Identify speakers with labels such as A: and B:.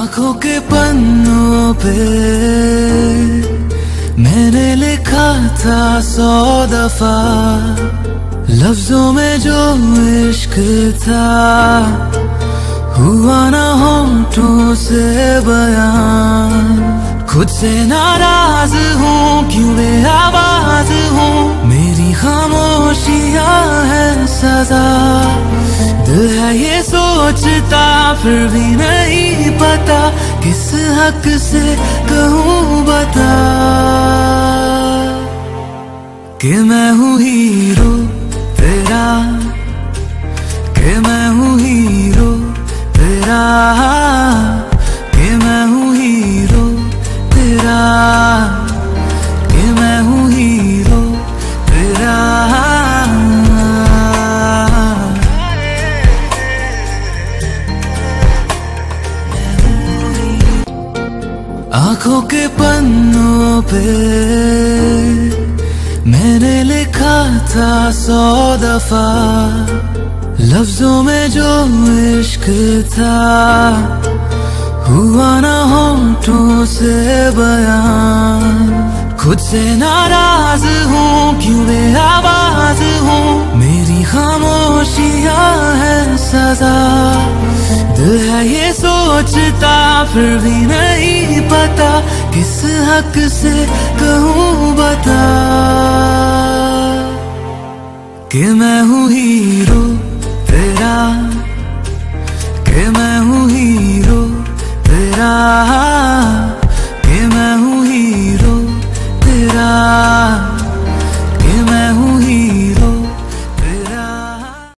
A: आँखों के पन्नों पे मैंने लिखा था सौ दफ़ा। लफ्जों में जो इश्क था, हुआ ना होठों से बयान। खुद से नाराज़ हूँ, क्यों बे आवाज़ हूँ? मेरी खामोशियाँ है सजा। दिल है ये सोचता फिर भी नहीं पता किस हक से कहूँ बता कि मैं हूँ हीरो। आँखों के पन्नों पे मैंने लिखा था सौ दफ़ा। लफ्जों में जो इश्क था, हुआ ना होठों से बयान। खुद से नाराज़ हूँ, क्यों बे आवाज़ हूँ? मेरी खामोशियाँ है सजा। दिल है ये सोचता फिर भी नहीं पता किस हक से कहूँ बता कि मैं हूँ हीरो।